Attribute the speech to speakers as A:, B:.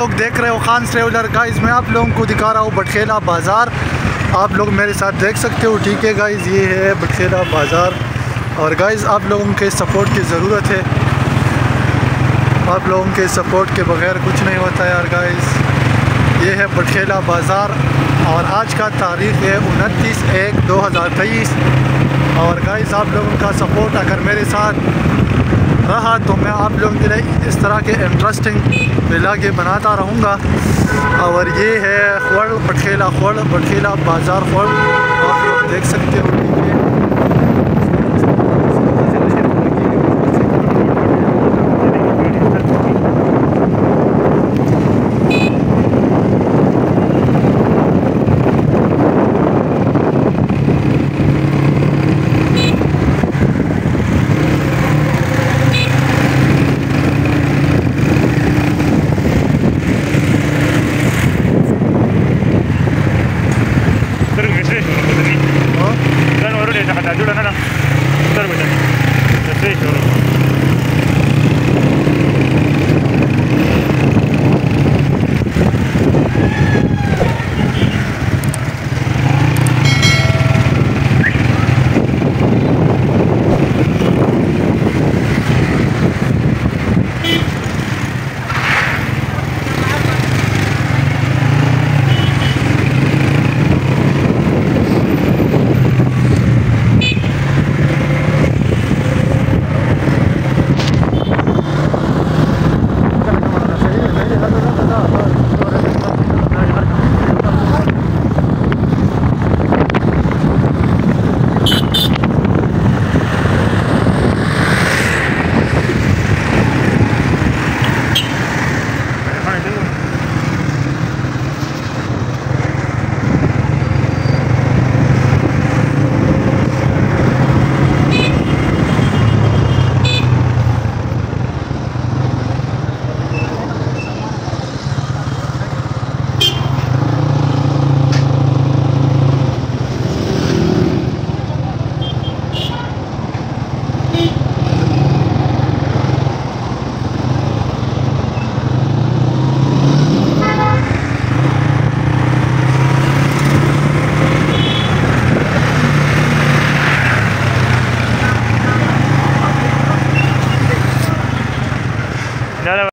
A: लोग देख रहे हो खान ट्रेवलर। गाइस मैं आप लोगों को दिखा रहा हूँ बटखेला बाज़ार। आप लोग मेरे साथ देख सकते हो, ठीक है गाइज़ ये है बटखेला बाज़ार। और गाइज़ आप लोगों के सपोर्ट की ज़रूरत है। आप लोगों के सपोर्ट के बगैर कुछ नहीं होता यार गाइज़ ये है बटखेला बाज़ार। और आज का तारीख़ है उनतीस एक दो हज़ार तेईस। और गाइज़ आप लोगों का सपोर्ट अगर मेरे साथ रहा तो मैं आप लोगों के लिए इस तरह के इंटरेस्टिंग मिला के बनाता रहूँगा। और ये है खोड़ बटखेला खोड़ बटखेला बाज़ार खोड़
B: 大舅，来看看。